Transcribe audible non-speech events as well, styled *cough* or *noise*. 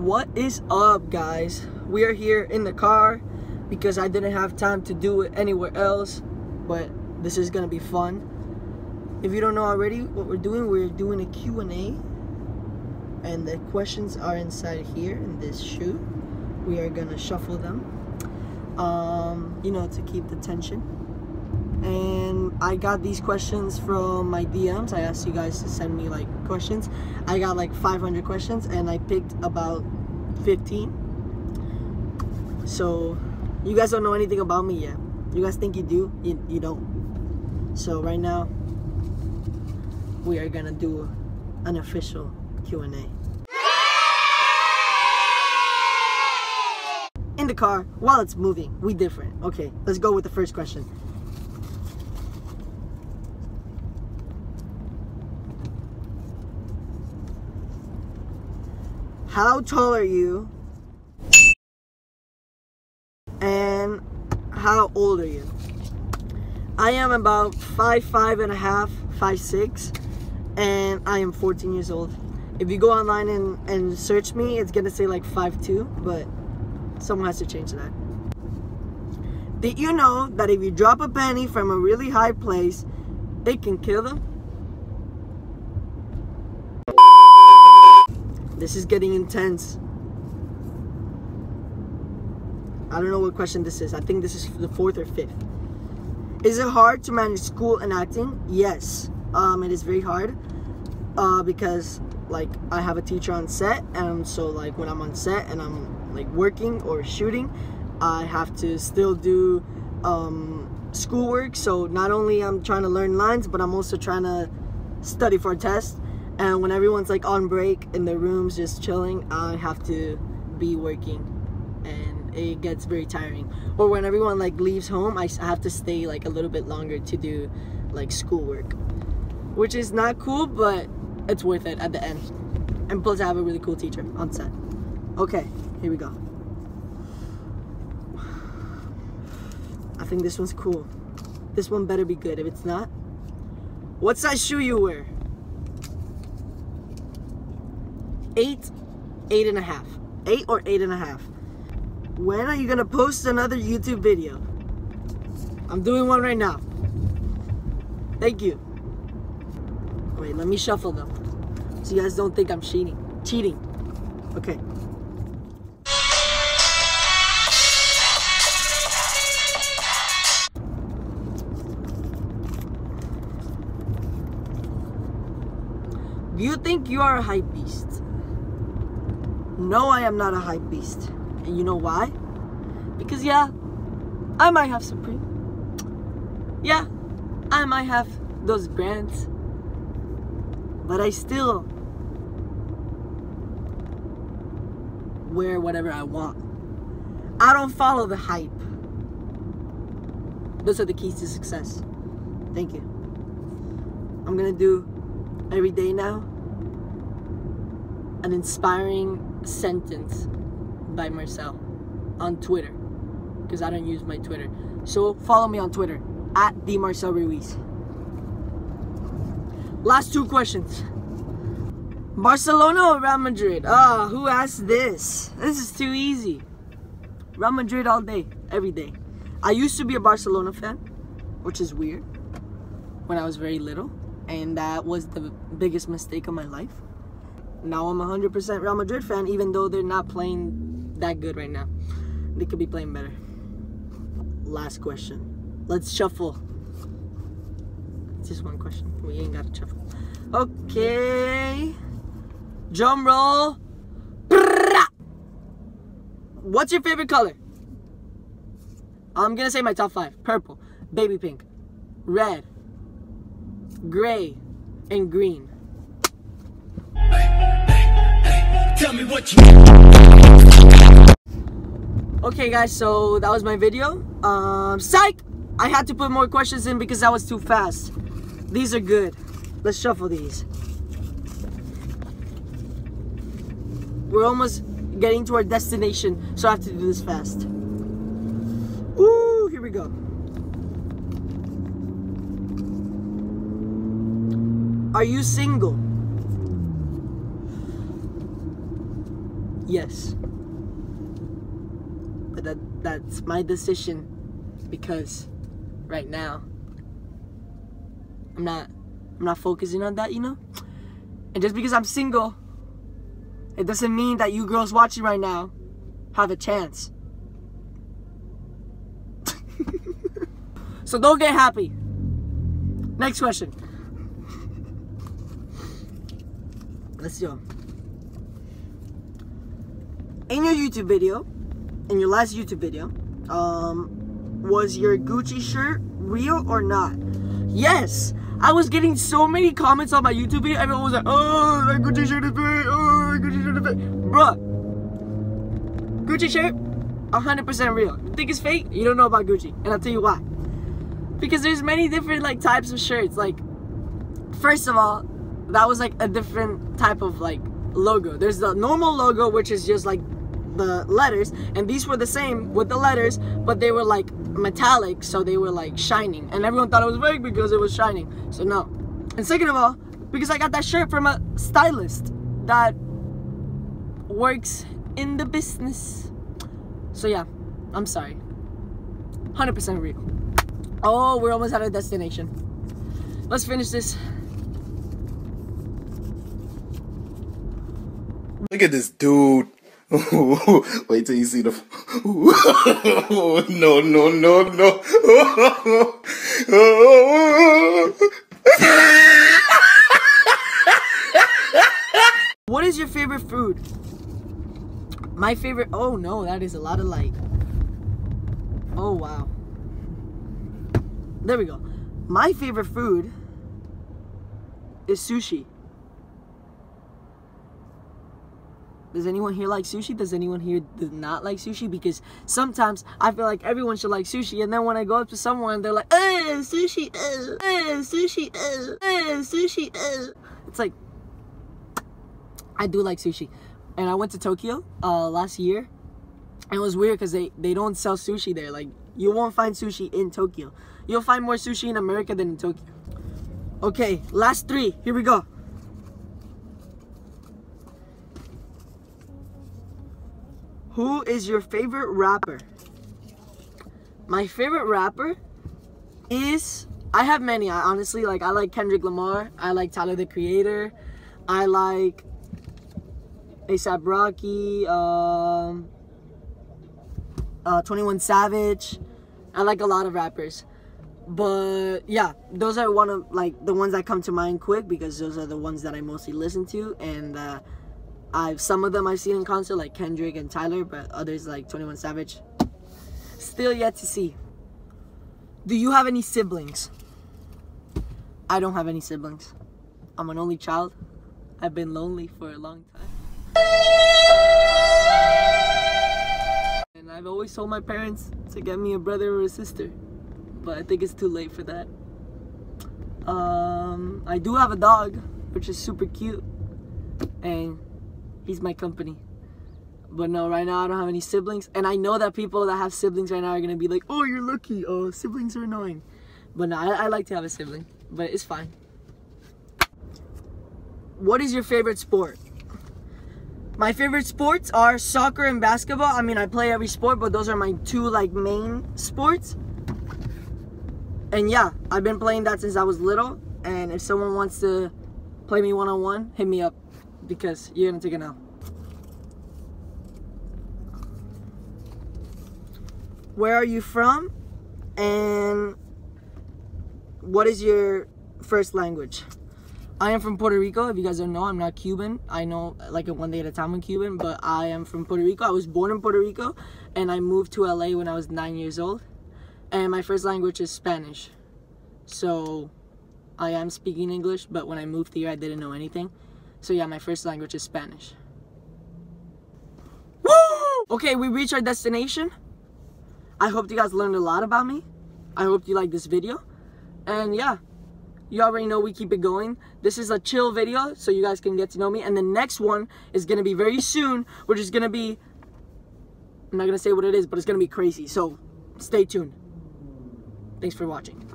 What is up, guys? We are here in the car because I didn't have time to do it anywhere else, but this is gonna be fun. If you don't know already what we're doing, we're doing a Q&A and the questions are inside here in this shoe. We are gonna shuffle them, um, you know, to keep the tension. And I got these questions from my DMs. I asked you guys to send me like questions. I got like 500 questions and I picked about 15. So you guys don't know anything about me yet. You guys think you do, you, you don't. So right now, we are gonna do an official Q&A. In the car, while it's moving, we different. Okay, let's go with the first question. How tall are you? And how old are you? I am about five, five and a half, five, six, and I am 14 years old. If you go online and, and search me, it's gonna say like five two, but someone has to change that. Did you know that if you drop a penny from a really high place, it can kill them? This is getting intense. I don't know what question this is. I think this is the fourth or fifth. Is it hard to manage school and acting? Yes, um, it is very hard uh, because like I have a teacher on set, and so like when I'm on set and I'm like working or shooting, I have to still do um, schoolwork. So not only I'm trying to learn lines, but I'm also trying to study for a test. And when everyone's like on break in their rooms just chilling, I have to be working and it gets very tiring. Or when everyone like leaves home, I have to stay like a little bit longer to do like schoolwork. Which is not cool, but it's worth it at the end. And plus I have a really cool teacher on set. Okay, here we go. I think this one's cool. This one better be good. If it's not, what size shoe you wear? Eight, eight and a half. Eight or eight and a half. When are you gonna post another YouTube video? I'm doing one right now. Thank you. Wait, let me shuffle them. So you guys don't think I'm cheating. Cheating. Okay. Do you think you are a hype beast? No, I am not a hype beast. And you know why? Because yeah, I might have Supreme. Yeah, I might have those brands. But I still wear whatever I want. I don't follow the hype. Those are the keys to success. Thank you. I'm gonna do every day now an inspiring sentence by Marcel on Twitter because I don't use my Twitter. So follow me on Twitter at the Marcel Ruiz. Last two questions. Barcelona or Real Madrid? Ah, oh, who asked this? This is too easy. Real Madrid all day, every day. I used to be a Barcelona fan, which is weird when I was very little, and that was the biggest mistake of my life now I'm 100% Real Madrid fan, even though they're not playing that good right now. They could be playing better. Last question. Let's shuffle. It's just one question. We ain't got to shuffle. Okay. Drum roll. What's your favorite color? I'm gonna say my top five. Purple, baby pink, red, gray, and green. Tell me what you Okay guys, so that was my video. Um psych! I had to put more questions in because that was too fast. These are good. Let's shuffle these. We're almost getting to our destination, so I have to do this fast. Ooh, here we go. Are you single? Yes. But that that's my decision because right now I'm not I'm not focusing on that, you know? And just because I'm single, it doesn't mean that you girls watching right now have a chance. so don't get happy. Next question. Let's go. In your YouTube video, in your last YouTube video, um, was your Gucci shirt real or not? Yes! I was getting so many comments on my YouTube video. Everyone was like, oh, that Gucci shirt is fake. Oh, that Gucci shirt is fake. Bruh. Gucci shirt, 100% real. You think it's fake? You don't know about Gucci. And I'll tell you why. Because there's many different like types of shirts. Like, first of all, that was like a different type of like logo. There's the normal logo, which is just like the letters. And these were the same with the letters, but they were like metallic, so they were like shining. And everyone thought it was fake because it was shining. So no. And second of all, because I got that shirt from a stylist that works in the business. So yeah, I'm sorry. 100% real. Oh, we're almost at our destination. Let's finish this. Look at this dude. *laughs* Wait till you see the. *laughs* no, no, no, no. *laughs* what is your favorite food? My favorite. Oh no, that is a lot of light. Oh wow. There we go. My favorite food is sushi. Does anyone here like sushi? Does anyone here not like sushi? Because sometimes I feel like everyone should like sushi, and then when I go up to someone, they're like, "Uh, sushi, uh, sushi, uh, sushi, uh." It's like I do like sushi, and I went to Tokyo uh, last year, and it was weird because they they don't sell sushi there. Like you won't find sushi in Tokyo. You'll find more sushi in America than in Tokyo. Okay, last three. Here we go. Who is your favorite rapper? My favorite rapper is I have many. I honestly like I like Kendrick Lamar. I like Tyler the Creator. I like ASAP Rocky. Um, uh, 21 Savage. I like a lot of rappers. But yeah, those are one of like the ones that come to mind quick because those are the ones that I mostly listen to and uh, I've some of them I've seen in concert like Kendrick and Tyler, but others like 21 Savage. Still yet to see. Do you have any siblings? I don't have any siblings. I'm an only child. I've been lonely for a long time. And I've always told my parents to get me a brother or a sister. But I think it's too late for that. Um, I do have a dog, which is super cute. And he's my company. But no, right now I don't have any siblings. And I know that people that have siblings right now are to be like, oh, you're lucky. Oh, siblings are annoying. But no, I, I like to have a sibling. But it's fine. What is your favorite sport? My favorite sports are soccer and basketball. I mean, I play every sport, but those are my two like main sports. And yeah, I've been playing that since I was little. And if someone wants to play me one-on-one, -on -one, hit me up because you're gonna take it now. Where are you from? And what is your first language? I am from Puerto Rico. If you guys don't know, I'm not Cuban. I know like one day at a time I'm Cuban, but I am from Puerto Rico. I was born in Puerto Rico and I moved to LA when I was nine years old. And my first language is Spanish. So I am speaking English, but when I moved here, I didn't know anything. So yeah, my first language is Spanish. Woo! Okay, we reached our destination. I hope you guys learned a lot about me. I hope you like this video. And yeah, you already know we keep it going. This is a chill video, so you guys can get to know me. And the next one is gonna be very soon, which is gonna be, I'm not gonna say what it is, but it's gonna be crazy. So stay tuned. Thanks for watching.